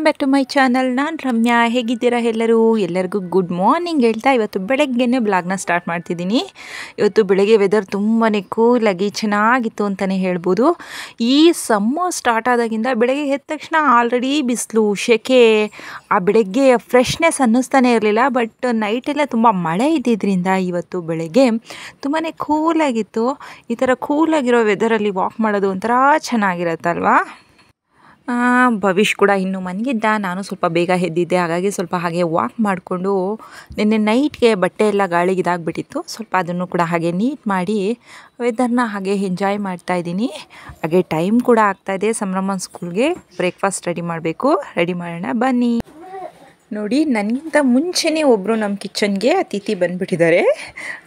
Welcome back to my channel ನಾನು ರಮ್ಯಾ. ಹೇಗಿದ್ದೀರಾ ಎಲ್ಲರೂ? ಎಲ್ಲರಿಗೂ ಗುಡ್ ಮಾರ್ನಿಂಗ್ ಹೇಳ್ತಾ ಇವತ್ತು ಬೆಳಗ್ಗೆನೇ ಬ್ಲಾಗ್ನ ಸ್ಟಾರ್ಟ್ ಮಾಡ್ತಿದ್ದೀನಿ. ಇವತ್ತು ಬೆಳಗ್ಗೆ ವೆದರ್ ತುಂಬಾ ಕೂಲಾಗಿ ಚೆನ್ನಾಗಿತ್ತು ಅಂತಲೇ ಹೇಳ್ಬೋದು. ಈ ಸಮ್ಮ ಸ್ಟಾರ್ಟ್ ಆದಾಗಿಂದ ಬೆಳಗ್ಗೆ ಎದ್ದ ತಕ್ಷಣ ಆಲ್ರೆಡಿ ಬಿಸಿಲು, ಶೆಕೆ, ಆ ಬೆಳಗ್ಗೆ ಫ್ರೆಶ್ನೆಸ್ ಅನ್ನಿಸ್ತಾನೆ ಇರಲಿಲ್ಲ ಬಟ್ ನೈಟೆಲ್ಲ ತುಂಬ ಮಳೆ ಇದ್ದಿದ್ದರಿಂದ ಇವತ್ತು ಬೆಳಗ್ಗೆ ತುಂಬಾ ಕೂಲಾಗಿತ್ತು ಈ ಥರ ಕೂಲಾಗಿರೋ ವೆದರಲ್ಲಿ ವಾಕ್ ಮಾಡೋದು ಒಂಥರ ಚೆನ್ನಾಗಿರತ್ತಲ್ವಾ? ಭವಿಷ್ ಕೂಡ ಇನ್ನೂ ಮನಗಿದ್ದ. ನಾನು ಸ್ವಲ್ಪ ಬೇಗ ಎದ್ದಿದ್ದೆ. ಹಾಗಾಗಿ ಸ್ವಲ್ಪ ಹಾಗೆ ವಾಕ್ ಮಾಡಿಕೊಂಡು ನಿನ್ನೆ ನೈಟ್ಗೆ ಬಟ್ಟೆ ಎಲ್ಲ ಗಾಳಿಗೆ ಇದಾಗ್ಬಿಟ್ಟಿತ್ತು. ಸ್ವಲ್ಪ ಅದನ್ನು ಕೂಡ ಹಾಗೆ ನೀಟ್ ಮಾಡಿ ವೆದರ್ನ ಹಾಗೆ ಎಂಜಾಯ್ ಮಾಡ್ತಾ ಇದ್ದೀನಿ. ಹಾಗೆ ಟೈಮ್ ಕೂಡ ಆಗ್ತಾಯಿದೆ ಸಂಭ್ರಮ ಸ್ಕೂಲ್ಗೆ ಬ್ರೇಕ್ಫಾಸ್ಟ್ ರೆಡಿ ಮಾಡಬೇಕು. ರೆಡಿ ಮಾಡೋಣ. ಬನ್ನಿ. ನೋಡಿ, ನನಗಿಂತ ಮುಂಚೆನೇ ಒಬ್ಬರು ನಮ್ಮ ಕಿಚನ್ಗೆ ಅತಿಥಿ ಬಂದುಬಿಟ್ಟಿದ್ದಾರೆ.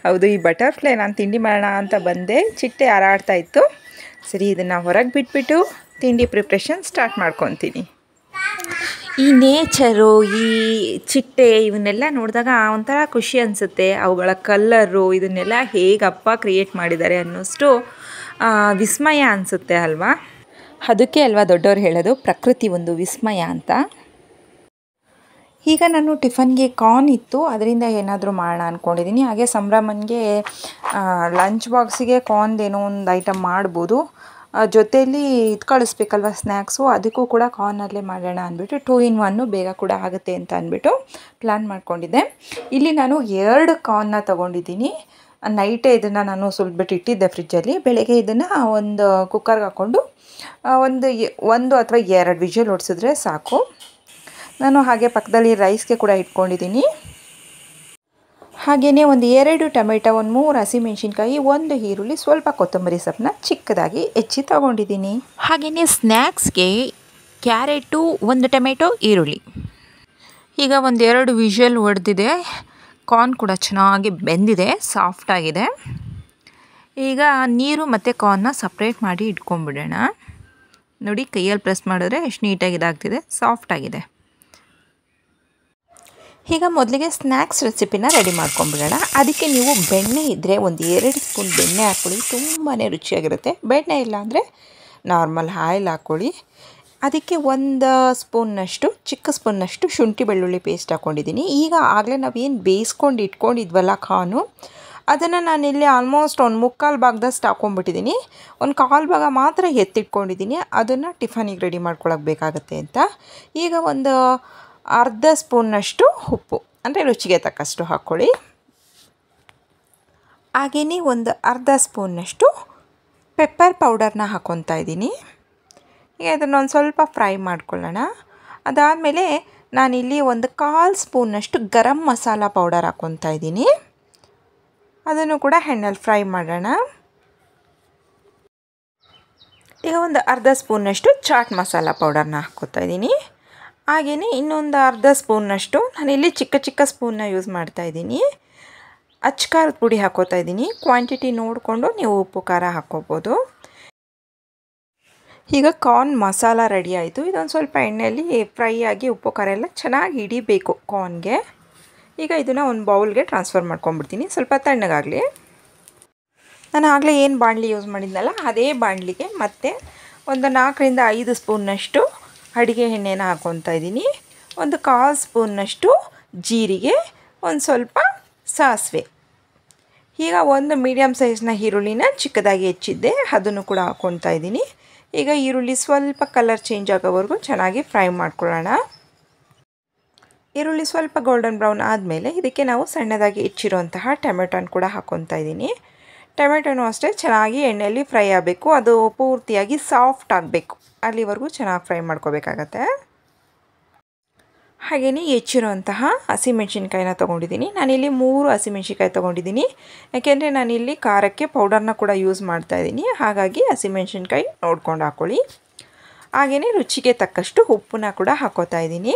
ಹೌದು, ಈ ಬಟರ್ಫ್ಲೈ ನಾನು ತಿಂಡಿ ಮಾಡೋಣ ಅಂತ ಬಂದೆ. ಚಿಟ್ಟೆ ಹಾರಾಡ್ತಾ ಇತ್ತು. ಸರಿ, ಇದನ್ನು ಹೊರಗೆ ಬಿಟ್ಬಿಟ್ಟು ತಿಂಡಿ ಪ್ರಿಪ್ರೇಷನ್ ಸ್ಟಾರ್ಟ್ ಮಾಡ್ಕೊತೀನಿ. ಈ ನೇಚರು ಈ ಚಿಟ್ಟೆ ಇವನ್ನೆಲ್ಲ ನೋಡಿದಾಗ ಒಂಥರ ಖುಷಿ ಅನಿಸುತ್ತೆ. ಅವುಗಳ ಕಲ್ಲರು ಇದನ್ನೆಲ್ಲ ಹೇಗಪ್ಪ ಕ್ರಿಯೇಟ್ ಮಾಡಿದ್ದಾರೆ ಅನ್ನೋಷ್ಟು ವಿಸ್ಮಯ ಅನಿಸುತ್ತೆ ಅಲ್ವಾ? ಅದಕ್ಕೆ ಅಲ್ವಾ ದೊಡ್ಡವ್ರು ಹೇಳೋದು ಪ್ರಕೃತಿ ಒಂದು ವಿಸ್ಮಯ ಅಂತ. ಈಗ ನಾನು ಟಿಫನ್ಗೆ ಕಾರ್ನ್ ಇತ್ತು ಅದರಿಂದ ಏನಾದರೂ ಮಾಡೋಣ ಅಂದ್ಕೊಂಡಿದ್ದೀನಿ ಹಾಗೆ ಸಂಭ್ರಮನ್ಗೆ ಲಂಚ್ ಬಾಕ್ಸಿಗೆ ಕಾರ್ನ್ದೇನೋ ಒಂದು ಐಟಮ್ ಮಾಡ್ಬೋದು. ಜೊತೆಯಲ್ಲಿ ಇದು ಕಳಿಸ್ಬೇಕಲ್ವ ಸ್ನ್ಯಾಕ್ಸು? ಅದಕ್ಕೂ ಕೂಡ ಕಾರ್ನರ್ಲೇ ಮಾಡೋಣ ಅಂದ್ಬಿಟ್ಟು ಟೂ ಇನ್ ಒನ್ನು ಬೇಗ ಕೂಡ ಆಗುತ್ತೆ ಅಂತ ಅಂದ್ಬಿಟ್ಟು ಪ್ಲ್ಯಾನ್ ಮಾಡ್ಕೊಂಡಿದ್ದೆ. ಇಲ್ಲಿ ನಾನು ಎರಡು ಕಾರ್ನ ತೊಗೊಂಡಿದ್ದೀನಿ. ನೈಟೇ ಇದನ್ನು ನಾನು ಸುಲ್ಬಿಟ್ಟು ಇಟ್ಟಿದ್ದೆ ಫ್ರಿಜ್ಜಲ್ಲಿ ಬೆಳಗ್ಗೆ ಇದನ್ನು ಒಂದು ಕುಕ್ಕರ್ಗೆ ಹಾಕ್ಕೊಂಡು ಒಂದು ಒಂದು ಅಥವಾ ಎರಡು ವಿಷಲ್ ಓಡಿಸಿದ್ರೆ ಸಾಕು. ನಾನು ಹಾಗೆ ಪಕ್ಕದಲ್ಲಿ ರೈಸ್ಗೆ ಕೂಡ ಇಟ್ಕೊಂಡಿದ್ದೀನಿ. ಹಾಗೆಯೇ ಒಂದು ಎರಡು ಟೊಮೆಟೊ, ಒಂದು ಮೂರು ಹಸಿಮೆಣಸಿನ್ಕಾಯಿ ಒಂದು ಈರುಳ್ಳಿ, ಸ್ವಲ್ಪ ಕೊತ್ತಂಬರಿ ಸೊಪ್ಪನ್ನ ಚಿಕ್ಕದಾಗಿ ಹೆಚ್ಚಿ ತಗೊಂಡಿದ್ದೀನಿ. ಹಾಗೆಯೇ ಸ್ನ್ಯಾಕ್ಸ್ಗೆ ಕ್ಯಾರೆಟು, ಒಂದು ಟೊಮೆಟೊ, ಈರುಳ್ಳಿ. ಈಗ ಒಂದೆರಡು ವಿಷಲ್ ಹೊಡೆದಿದೆ ಕಾರ್ನ್ ಕೂಡ ಚೆನ್ನಾಗಿ ಬೆಂದಿದೆ ಸಾಫ್ಟಾಗಿದೆ ಈಗ ನೀರು ಮತ್ತು ಕಾರ್ನ್ನ ಸಪ್ರೇಟ್ ಮಾಡಿ ಇಟ್ಕೊಂಡ್ಬಿಡೋಣ. ನೋಡಿ, ಕೈಯಲ್ಲಿ ಪ್ರೆಸ್ ಮಾಡಿದ್ರೆ ಎಷ್ಟು ನೀಟಾಗಿ ಇದಾಗ್ತಿದೆ ಸಾಫ್ಟಾಗಿದೆ ಈಗ ಮೊದಲಿಗೆ ಸ್ನ್ಯಾಕ್ಸ್ ರೆಸಿಪಿನ ರೆಡಿ ಮಾಡ್ಕೊಂಬಿಡೋಣ ಅದಕ್ಕೆ ನೀವು ಬೆಣ್ಣೆ ಇದ್ದರೆ ಒಂದು ಎರಡು ಸ್ಪೂನ್ ಬೆಣ್ಣೆ ಹಾಕ್ಕೊಳ್ಳಿ. ತುಂಬಾ ರುಚಿಯಾಗಿರುತ್ತೆ. ಬೆಣ್ಣೆ ಇಲ್ಲ ಅಂದರೆ ನಾರ್ಮಲ್ ಆಯಿಲ್ ಹಾಕ್ಕೊಳ್ಳಿ. ಅದಕ್ಕೆ ಒಂದು ಸ್ಪೂನ್ನಷ್ಟು ಚಿಕ್ಕ ಸ್ಪೂನ್ನಷ್ಟು ಶುಂಠಿ ಬೆಳ್ಳುಳ್ಳಿ ಪೇಸ್ಟ್ ಹಾಕ್ಕೊಂಡಿದ್ದೀನಿ. ಈಗ ಆಗಲೇ ನಾವೇನು ಬೇಯಿಸ್ಕೊಂಡು ಇಟ್ಕೊಂಡಿದ್ವಲ್ಲ ಕಾನು ಅದನ್ನು ನಾನಿಲ್ಲಿ ಆಲ್ಮೋಸ್ಟ್ ಒಂದು ಮುಕ್ಕಾಲು ಭಾಗದಷ್ಟು ಹಾಕ್ಕೊಂಡ್ಬಿಟ್ಟಿದ್ದೀನಿ. ಒಂದು ಕಾಲು ಭಾಗ ಮಾತ್ರ ಎತ್ತಿಟ್ಕೊಂಡಿದ್ದೀನಿ. ಅದನ್ನು ಟಿಫನಿಗೆ ರೆಡಿ ಮಾಡ್ಕೊಳಕ್ಕೆ ಬೇಕಾಗುತ್ತೆ ಅಂತ. ಈಗ ಒಂದು ಅರ್ಧ ಸ್ಪೂನ್ನಷ್ಟು ಉಪ್ಪು. ಅಂದರೆ ರುಚಿಗೆ ತಕ್ಕಷ್ಟು ಹಾಕ್ಕೊಳ್ಳಿ. ಹಾಗೆಯೇ ಒಂದು ಅರ್ಧ ಸ್ಪೂನ್ನಷ್ಟು ಪೆಪ್ಪರ್ ಪೌಡರ್ನ ಹಾಕ್ಕೊತಾ ಇದ್ದೀನಿ. ಈಗ ಅದನ್ನು ಒಂದು ಸ್ವಲ್ಪ ಫ್ರೈ ಮಾಡ್ಕೊಳ್ಳೋಣ. ಅದಾದಮೇಲೆ ನಾನಿಲ್ಲಿ ಒಂದು ಕಾಲು ಸ್ಪೂನ್ನಷ್ಟು ಗರಂ ಮಸಾಲ ಪೌಡರ್ ಹಾಕ್ಕೊತಾ ಇದ್ದೀನಿ. ಅದನ್ನು ಕೂಡ ಹೆಣ್ಣಲ್ಲಿ ಫ್ರೈ ಮಾಡೋಣ. ಈಗ ಒಂದು ಅರ್ಧ ಸ್ಪೂನ್ನಷ್ಟು ಚಾಟ್ ಮಸಾಲ ಪೌಡರ್ನ ಹಾಕ್ಕೊತಾ ಇದ್ದೀನಿ. ಹಾಗೆಯೇ ಇನ್ನೊಂದು ಅರ್ಧ ಸ್ಪೂನ್ನಷ್ಟು ನಾನಿಲ್ಲಿ ಚಿಕ್ಕ ಚಿಕ್ಕ ಸ್ಪೂನ್ನ ಯೂಸ್ ಮಾಡ್ತಾ ಇದ್ದೀನಿ. ಅಚ್ಕಾರದ ಪುಡಿ ಹಾಕೋತಾ ಇದ್ದೀನಿ. ಕ್ವಾಂಟಿಟಿ ನೋಡಿಕೊಂಡು ನೀವು ಉಪ್ಪು, ಖಾರ ಹಾಕ್ಕೋಬೋದು. ಈಗ ಕಾರ್ನ್ ಮಸಾಲ ರೆಡಿ ಆಯಿತು. ಇದೊಂದು ಸ್ವಲ್ಪ ಎಣ್ಣೆಯಲ್ಲಿ ಫ್ರೈ ಆಗಿ ಉಪ್ಪು, ಖಾರ ಎಲ್ಲ ಚೆನ್ನಾಗಿ ಹಿಡಿಬೇಕು ಕಾರ್ನ್ಗೆ. ಈಗ ಇದನ್ನು ಒಂದು ಬೌಲ್ಗೆ ಟ್ರಾನ್ಸ್ಫರ್ ಮಾಡ್ಕೊಂಬಿಡ್ತೀನಿ ಸ್ವಲ್ಪ ತಣ್ಣಗಾಗಲಿ. ನಾನು ಆಗಲೇ ಏನು ಬಾಣಲಿ ಯೂಸ್ ಮಾಡಿದ್ನಲ್ಲ, ಅದೇ ಬಾಣಲಿಗೆ ಮತ್ತೆ ಒಂದು ನಾಲ್ಕರಿಂದ ಐದು ಸ್ಪೂನ್ನಷ್ಟು ಅಡುಗೆ ಎಣ್ಣೆನ ಹಾಕ್ಕೊತಾ ಇದ್ದೀನಿ. ಒಂದು ಕಾಲು ಸ್ಪೂನ್ನಷ್ಟು ಜೀರಿಗೆ, ಒಂದು ಸ್ವಲ್ಪ ಸಾಸಿವೆ. ಈಗ ಒಂದು ಮೀಡಿಯಮ್ ಸೈಜ್ನ ಈರುಳ್ಳಿನ ಚಿಕ್ಕದಾಗಿ ಹೆಚ್ಚಿದ್ದೆ, ಅದನ್ನು ಕೂಡ ಹಾಕ್ಕೊತಾ ಇದ್ದೀನಿ. ಈಗ ಈರುಳ್ಳಿ ಸ್ವಲ್ಪ ಕಲರ್ ಚೇಂಜ್ ಆಗೋವರೆಗೂ ಚೆನ್ನಾಗಿ ಫ್ರೈ ಮಾಡ್ಕೊಳ್ಳೋಣ. ಈರುಳ್ಳಿ ಸ್ವಲ್ಪ ಗೋಲ್ಡನ್ ಬ್ರೌನ್ ಆದಮೇಲೆ ಇದಕ್ಕೆ ನಾವು ಸಣ್ಣದಾಗಿ ಹೆಚ್ಚಿರುವಂತಹ ಟೊಮೆಟೊನ ಕೂಡ ಹಾಕ್ಕೊತಾ ಇದ್ದೀನಿ. ಟೊಮೆಟೊನೂ ಅಷ್ಟೇ ಚೆನ್ನಾಗಿ ಎಣ್ಣೆಯಲ್ಲಿ ಫ್ರೈ ಆಗಬೇಕು, ಅದು ಪೂರ್ತಿಯಾಗಿ ಸಾಫ್ಟ್ ಆಗಬೇಕು. ಅಲ್ಲಿವರೆಗೂ ಚೆನ್ನಾಗಿ ಫ್ರೈ ಮಾಡ್ಕೋಬೇಕಾಗತ್ತೆ. ಹಾಗೆಯೇ ಹೆಚ್ಚಿರುವಂತಹ ಹಸಿಮೆಣ್ಸಿನ್ಕಾಯಿನ ತೊಗೊಂಡಿದ್ದೀನಿ. ನಾನಿಲ್ಲಿ ಮೂರು ಹಸಿಮೆಣ್ಸಿನ್ಕಾಯಿ ತೊಗೊಂಡಿದ್ದೀನಿ. ಯಾಕೆಂದರೆ ನಾನಿಲ್ಲಿ ಖಾರಕ್ಕೆ ಪೌಡರ್ನ ಕೂಡ ಯೂಸ್ ಮಾಡ್ತಾ ಇದ್ದೀನಿ. ಹಾಗಾಗಿ ಹಸಿಮೆಣ್ಸಿನ್ಕಾಯಿ ನೋಡ್ಕೊಂಡು ಹಾಕ್ಕೊಳ್ಳಿ ಹಾಗೆಯೇ ರುಚಿಗೆ ತಕ್ಕಷ್ಟು ಉಪ್ಪನ್ನ ಕೂಡ ಹಾಕೋತಾ ಇದ್ದೀನಿ.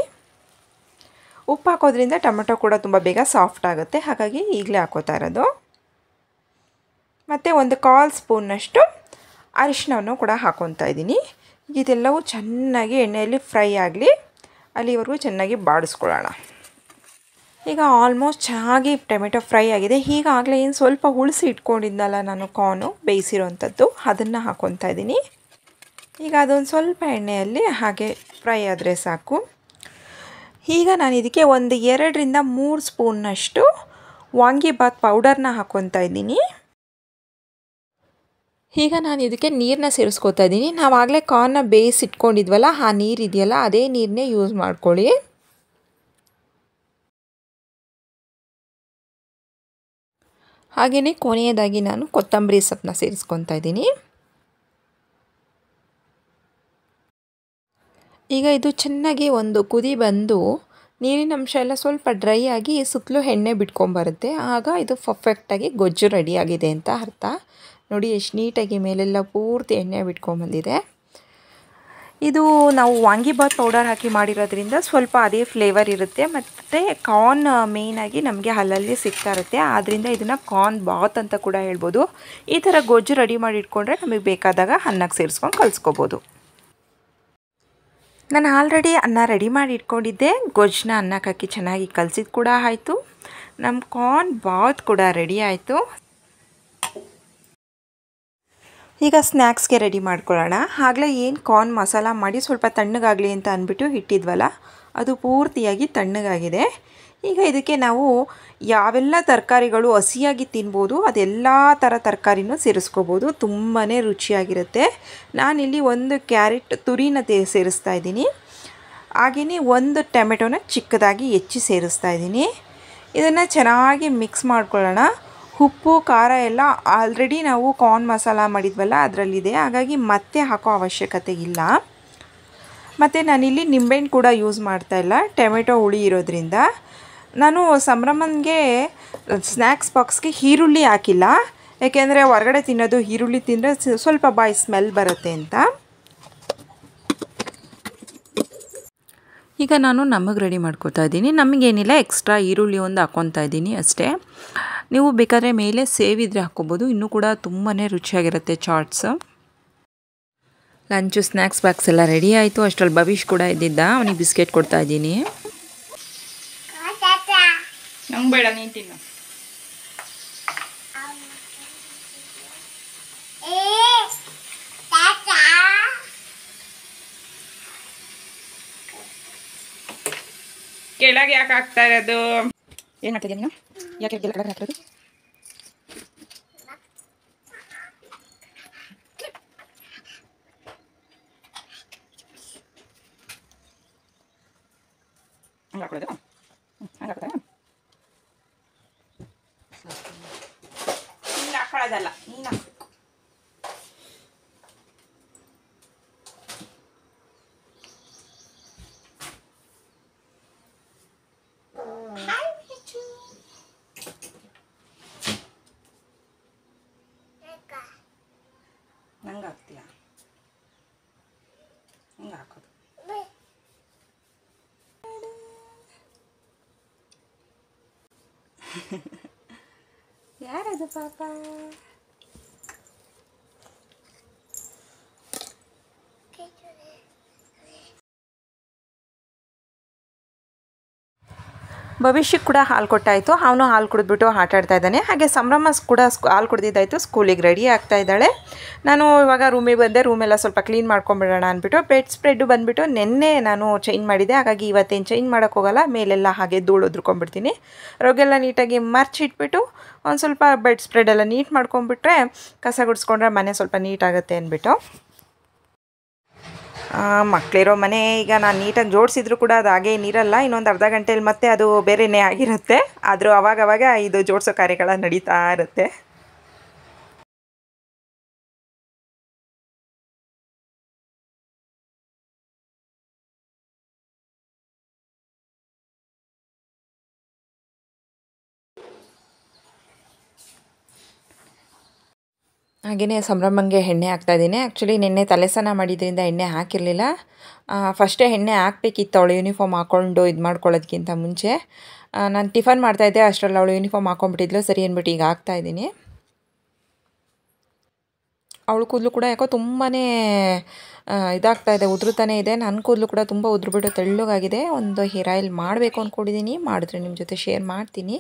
ಉಪ್ಪು ಹಾಕೋದ್ರಿಂದ ಟೊಮೆಟೊ ಕೂಡ ತುಂಬ ಬೇಗ ಸಾಫ್ಟ್ ಆಗುತ್ತೆ. ಹಾಗಾಗಿ ಈಗಲೇ ಹಾಕೋತಾ ಇರೋದು. ಮತ್ತು ಒಂದು ಕಾಲ್ ಸ್ಪೂನ್ನಷ್ಟು ಅರಿಶಿನವನ್ನು ಕೂಡ ಹಾಕೊತಾ ಇದ್ದೀನಿ. ಇದೆಲ್ಲವೂ ಚೆನ್ನಾಗಿ ಎಣ್ಣೆಯಲ್ಲಿ ಫ್ರೈ ಆಗಲಿ, ಅಲ್ಲಿವರೆಗೂ ಚೆನ್ನಾಗಿ ಬಾಡಿಸ್ಕೊಳ್ಳೋಣ. ಈಗ ಆಲ್ಮೋಸ್ಟ್ ಚೆನ್ನಾಗಿ ಟೊಮೆಟೊ ಫ್ರೈ ಆಗಿದೆ. ಈಗಾಗಲೇ ಏನು ಸ್ವಲ್ಪ ಉಳಿಸಿ ಇಟ್ಕೊಂಡಿದ್ದಲ್ಲ ನಾನು ಕಾರ್ನು ಬೇಯಿಸಿರೋವಂಥದ್ದು. ಅದನ್ನು ಹಾಕ್ಕೊತಾ ಇದ್ದೀನಿ. ಈಗ ಅದೊಂದು ಸ್ವಲ್ಪ ಎಣ್ಣೆಯಲ್ಲಿ ಹಾಗೆ ಫ್ರೈ ಆದರೆ ಸಾಕು. ಈಗ ನಾನು ಇದಕ್ಕೆ ಒಂದು ಎರಡರಿಂದ ಮೂರು ಸ್ಪೂನ್ನಷ್ಟು ವಾಂಗಿಬಾತ್ ಪೌಡರ್ನ ಹಾಕ್ಕೊತಾ ಇದ್ದೀನಿ. ಈಗ ನಾನು ಇದಕ್ಕೆ ನೀರನ್ನ ಸೇರಿಸ್ಕೊತಾ ಇದ್ದೀನಿ. ನಾವಾಗಲೇ ಕಾರ್ನ ಬೇಯಿಸಿಟ್ಕೊಂಡಿದ್ವಲ್ಲ ಆ ನೀರು ಇದೆಯಲ್ಲ, ಅದೇ ನೀರನ್ನೇ ಯೂಸ್ ಮಾಡ್ಕೊಳ್ಳಿ. ಹಾಗೆಯೇ ಕೊನೆಯದಾಗಿ ನಾನು ಕೊತ್ತಂಬರಿ ಸೊಪ್ಪನ್ನ ಸೇರಿಸ್ಕೊತಾ ಇದ್ದೀನಿ. ಈಗ ಇದು ಚೆನ್ನಾಗಿ ಒಂದು ಕುದಿ ಬಂದು ನೀರಿನ ಅಂಶ ಎಲ್ಲ ಸ್ವಲ್ಪ ಡ್ರೈ ಆಗಿ ಸುತ್ತಲೂ ಎಣ್ಣೆ ಬಿಟ್ಕೊಂಬರುತ್ತೆ. ಆಗ ಇದು ಪರ್ಫೆಕ್ಟಾಗಿ ಗೊಜ್ಜು ರೆಡಿಯಾಗಿದೆ ಅಂತ ಅರ್ಥ. ನೋಡಿ, ಎಷ್ಟು ನೀಟಾಗಿ ಮೇಲೆಲ್ಲ ಪೂರ್ತಿ ಎಣ್ಣೆ ಬಿಟ್ಕೊಂಡ್ಬಂದಿದೆ ಇದು ನಾವು ವಾಂಗಿಬಾತ್ ಪೌಡರ್ ಹಾಕಿ ಮಾಡಿರೋದ್ರಿಂದ ಸ್ವಲ್ಪ ಅದೇ ಫ್ಲೇವರ್ ಇರುತ್ತೆ. ಮತ್ತು ಕಾರ್ನ್ ಮೇಯ್ನಾಗಿ ನಮಗೆ ಅಲ್ಲಲ್ಲಿ ಸಿಗ್ತಾ ಇರುತ್ತೆ. ಆದ್ದರಿಂದ ಇದನ್ನು ಕಾರ್ನ್ ಬಾತ್ ಅಂತ ಕೂಡ ಹೇಳ್ಬೋದು. ಈ ಥರ ಗೊಜ್ಜು ರೆಡಿ ಮಾಡಿ ಇಟ್ಕೊಂಡ್ರೆ ನಮಗೆ ಬೇಕಾದಾಗ ಅನ್ನಕ್ಕೆ ಸೇರಿಸ್ಕೊಂಡು ಕಲಿಸ್ಕೋಬೋದು. ನಾನು ಆಲ್ರೆಡಿ ಅನ್ನ ರೆಡಿ ಮಾಡಿ ಇಟ್ಕೊಂಡಿದ್ದೆ. ಗೊಜ್ಜನ್ನ ಅನ್ನಕ್ಕೆ ಹಾಕಿ ಚೆನ್ನಾಗಿ ಕಲಸಿದ್ದು ಕೂಡ ಆಯಿತು. ನಮ್ಮ ಕಾರ್ನ್ ಬಾತ್ ಕೂಡ ರೆಡಿ ಆಯಿತು. ಈಗ ಸ್ನ್ಯಾಕ್ಸ್ಗೆ ರೆಡಿ ಮಾಡ್ಕೊಳ್ಳೋಣ. ಆಗಲೇ ಏನು ಕಾರ್ನ್ ಮಸಾಲ ಮಾಡಿ ಸ್ವಲ್ಪ ತಣ್ಣಗಾಗಲಿ ಅಂತ ಅಂದ್ಬಿಟ್ಟು ಇಟ್ಟಿದ್ವಲ್ಲ, ಅದು ಪೂರ್ತಿಯಾಗಿ ತಣ್ಣಗಾಗಿದೆ. ಈಗ ಇದಕ್ಕೆ ನಾವು ಯಾವೆಲ್ಲ ತರಕಾರಿಗಳು ಹಸಿಯಾಗಿ ತಿನ್ಬೋದು, ಅದೆಲ್ಲ ಥರ ತರಕಾರಿನೂ ಸೇರಿಸ್ಕೋಬೋದು. ತುಂಬಾ ರುಚಿಯಾಗಿರುತ್ತೆ. ನಾನಿಲ್ಲಿ ಒಂದು ಕ್ಯಾರೆಟ್ ತುರಿನ ತೇ ಸೇರಿಸ್ತಾ ಇದ್ದೀನಿ. ಹಾಗೆಯೇ ಒಂದು ಟೊಮೆಟೊನ ಚಿಕ್ಕದಾಗಿ ಹೆಚ್ಚಿ ಸೇರಿಸ್ತಾ ಇದ್ದೀನಿ. ಇದನ್ನು ಚೆನ್ನಾಗಿ ಮಿಕ್ಸ್ ಮಾಡ್ಕೊಳ್ಳೋಣ. ಉಪ್ಪು, ಖಾರ ಎಲ್ಲ ಆಲ್ರೆಡಿ ನಾವು ಕಾರ್ನ್ ಮಸಾಲ ಮಾಡಿದ್ವಲ್ಲ, ಅದರಲ್ಲಿದೆ. ಹಾಗಾಗಿ ಮತ್ತೆ ಹಾಕೋ ಅವಶ್ಯಕತೆ ಇಲ್ಲ. ಮತ್ತು ನಾನಿಲ್ಲಿ ನಿಂಬೆಹಣ್ಣು ಕೂಡ ಯೂಸ್ ಮಾಡ್ತಾ ಇಲ್ಲ. ಟೊಮೆಟೊ ಹುಳಿ ಇರೋದ್ರಿಂದ. ನಾನು ಸಂಭ್ರಮನ್ಗೆ ಸ್ನ್ಯಾಕ್ಸ್ ಬಾಕ್ಸ್ಗೆ ಈರುಳ್ಳಿ ಹಾಕಿಲ್ಲ. ಯಾಕೆಂದರೆ ಹೊರಗಡೆ ತಿನ್ನೋದು ಈರುಳ್ಳಿ ತಿಂದರೆ ಸ್ವಲ್ಪ ಬಾಯಿ ಸ್ಮೆಲ್ ಬರುತ್ತೆ ಅಂತ. ಈಗ ನಾನು ನಮಗೆ ರೆಡಿ ಮಾಡ್ಕೋತಾ ಇದ್ದೀನಿ. ನಮಗೇನಿಲ್ಲ ಎಕ್ಸ್ಟ್ರಾ ಈರುಳ್ಳಿ ಒಂದು ಹಾಕ್ಕೊತಾ ಇದ್ದೀನಿ ಅಷ್ಟೇ. ನೀವು ಬೇಕಾದರೆ ಮೇಲೆ ಸೇವಿದ್ರೆ ಹಾಕ್ಕೋಬೋದು. ಇನ್ನೂ ಕೂಡ ತುಂಬಾ ರುಚಿಯಾಗಿರುತ್ತೆ ಚಾಟ್ಸ್. ಲಂಚು ಸ್ನ್ಯಾಕ್ಸ್ ಬಾಕ್ಸ್ ಎಲ್ಲ ರೆಡಿ ಆಯಿತು. ಅಷ್ಟರಲ್ಲಿ ಭವಿಷ್ ಕೂಡ ಇದ್ದಿದ್ದ. ಅವನಿಗೆ ಬಿಸ್ಕೆಟ್ ಕೊಡ್ತಾ ಇದ್ದೀನಿ. ಕೆಳಗೆ ಯಾಕೆ ಹಾಕ್ತಾ ಇರೋದು? ಏನು ಮಾಡ್ತಿದ್ಯಾ ನೀನು ಯಾಕೆ ಕೆಳಗೆ ಹಾಕಿರೋದು ಹಂಗೆ ಹಾಕೊಳ್ಳೋದು ya ada papa ಭವಿಷ್ಯಕ್ಕೆ ಕೂಡ ಹಾಲು ಕೊಟ್ಟಾಯಿತು. ಅವನು ಹಾಲು ಕುಡಿದ್ಬಿಟ್ಟು ಆಟ ಆಡ್ತಾ ಇದ್ದಾನೆ. ಹಾಗೆ ಸಂಭ್ರಮ ಕೂಡ ಹಾಲು ಕುಡ್ದಿದ್ದಾಯಿತು. ಸ್ಕೂಲಿಗೆ ರೆಡಿ ಆಗ್ತಾ ಇದ್ದಾಳೆ. ನಾನು ಇವಾಗ ರೂಮಿಗೆ ಬಂದೆ. ರೂಮೆಲ್ಲ ಸ್ವಲ್ಪ ಕ್ಲೀನ್ ಮಾಡ್ಕೊಂಬಿಡೋಣ ಅಂದ್ಬಿಟ್ಟು ಬೆಡ್ ಸ್ಪ್ರೆಡ್ಡು ಬಂದುಬಿಟ್ಟು ನಿನ್ನೆ ನಾನು ಚೇಂಜ್ ಮಾಡಿದೆ ಹಾಗಾಗಿ ಇವತ್ತೇನು ಚೇಂಜ್ ಮಾಡೋಕ್ಕೋಗಲ್ಲ ಮೇಲೆಲ್ಲ ಹಾಗೆ ಧೂಳು ಉದ್ರಕೊಂಡ್ಬಿಡ್ತೀನಿ ರೋಗೆಲ್ಲ ನೀಟಾಗಿ ಮರ್ಚಿಟ್ಬಿಟ್ಟು ಒಂದು ಸ್ವಲ್ಪ ಬೆಡ್ ಸ್ಪ್ರೆಡ್ ಎಲ್ಲ ನೀಟ್ ಮಾಡ್ಕೊಂಬಿಟ್ರೆ ಕಸ ಗುಡಿಸ್ಕೊಂಡ್ರೆ ಮನೆ ಸ್ವಲ್ಪ ನೀಟಾಗುತ್ತೆ ಅಂದ್ಬಿಟ್ಟು. ಮಕ್ಕಳಿರೋ ಮನೆ, ಈಗ ನಾನು ನೀಟಾಗಿ ಜೋಡಿಸಿದ್ರು ಕೂಡ ಅದು ಹಾಗೆ ನೀರಲ್ಲ, ಇನ್ನೊಂದು ಅರ್ಧ ಗಂಟೆಯಲ್ಲಿ ಮತ್ತೆ ಅದು ಬೇರೆನೇ ಆಗಿರುತ್ತೆ. ಆದರೂ ಅವಾಗವಾಗ ಇದು ಜೋಡಿಸೋ ಕಾರ್ಯಗಳ ನಡೀತಾ ಇರುತ್ತೆ. ಹಾಗೆಯೇ ಸಂಭ್ರಮಂಗೆ ಎಣ್ಣೆ ಹಾಕ್ತಾಯಿದ್ದೀನಿ ಆ್ಯಕ್ಚುಲಿ ನಿನ್ನೆ ತಲೆಸನ ಮಾಡಿದ್ರಿಂದ ಎಣ್ಣೆ ಹಾಕಿರಲಿಲ್ಲ. ಫಸ್ಟೇ ಎಣ್ಣೆ ಹಾಕ್ಬೇಕಿತ್ತು ಅವಳು ಯೂನಿಫಾರ್ಮ್ ಹಾಕ್ಕೊಂಡು ಇದು ಮಾಡ್ಕೊಳ್ಳೋದಕ್ಕಿಂತ ಮುಂಚೆ. ನಾನು ಟಿಫನ್ ಮಾಡ್ತಾಯಿದ್ದೆ ಅಷ್ಟರಲ್ಲಿ ಅವಳು ಯೂನಿಫಾರ್ಮ್ ಹಾಕ್ಕೊಂಡ್ಬಿಟ್ಟಿದ್ಲು ಸರಿ ಅಂದ್ಬಿಟ್ಟು ಈಗ ಹಾಕ್ತಾಯಿದ್ದೀನಿ ಅವಳು ಕೂದಲು ಕೂಡ ಯಾಕೋ ತುಂಬಾ ಇದಾಗ್ತಾ ಇದೆ ಇದೆ. ನನ್ನ ಕೂದಲು ಕೂಡ ತುಂಬ ಉದುರುಬಿಟ್ಟು ತೆಳ್ಳಗಾಗಿದೆ. ಒಂದು ಹೇರ್ ಆಯಿಲ್ ಮಾಡಬೇಕು ಅಂದ್ಕೊಂಡಿದ್ದೀನಿ ಮಾಡಿದ್ರೆ ನಿಮ್ಮ ಜೊತೆ ಶೇರ್ ಮಾಡ್ತೀನಿ.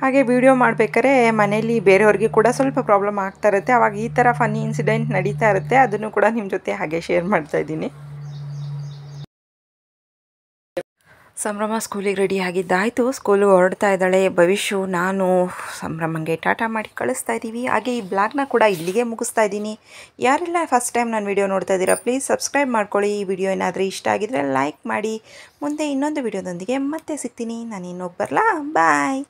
ಹಾಗೆ ವಿಡಿಯೋ ಮಾಡಬೇಕಾದ್ರೆ ಮನೇಲಿ ಬೇರೆಯವ್ರಿಗೆ ಕೂಡ ಸ್ವಲ್ಪ ಪ್ರಾಬ್ಲಮ್ ಆಗ್ತಾ ಇರುತ್ತೆ. ಅವಾಗ ಈ ಥರ ಫನ್ನಿ ಇನ್ಸಿಡೆಂಟ್ ನಡೀತಾ ಇರುತ್ತೆ. ಅದನ್ನು ಕೂಡ ನಿಮ್ಮ ಜೊತೆ ಹಾಗೆ ಶೇರ್ ಮಾಡ್ತಾ ಇದ್ದೀನಿ. ಸಂಭ್ರಮ ಸ್ಕೂಲಿಗೆ ರೆಡಿ ಆಗಿದ್ದಾಯಿತು. ಸ್ಕೂಲು ಹೊರಡ್ತಾ ಇದ್ದಾಳೆ. ಭವಿಷ್ಯು, ನಾನು ಸಂಭ್ರಮಂಗೆ ಟಾಟಾ ಮಾಡಿ ಕಳಿಸ್ತಾ ಇದ್ದೀವಿ. ಹಾಗೆ ಈ ಬ್ಲಾಗ್ನ ಕೂಡ ಇಲ್ಲಿಗೆ ಮುಗಿಸ್ತಾ ಇದ್ದೀನಿ. ಯಾರೆಲ್ಲ ಫಸ್ಟ್ ಟೈಮ್ ನಾನು ವಿಡಿಯೋ ನೋಡ್ತಾ ಇದ್ದೀರಾ ಪ್ಲೀಸ್ ಸಬ್ಸ್ಕ್ರೈಬ್ ಮಾಡ್ಕೊಳ್ಳಿ. ಈ ವಿಡಿಯೋ ಏನಾದರೂ ಇಷ್ಟ ಆಗಿದ್ದರೆ ಲೈಕ್ ಮಾಡಿ. ಮುಂದೆ ಇನ್ನೊಂದು ವಿಡಿಯೋದೊಂದಿಗೆ ಮತ್ತೆ ಸಿಗ್ತೀನಿ. ನಾನು ಇನ್ನೊಬ್ಬರಲ್ಲ ಬಾಯ್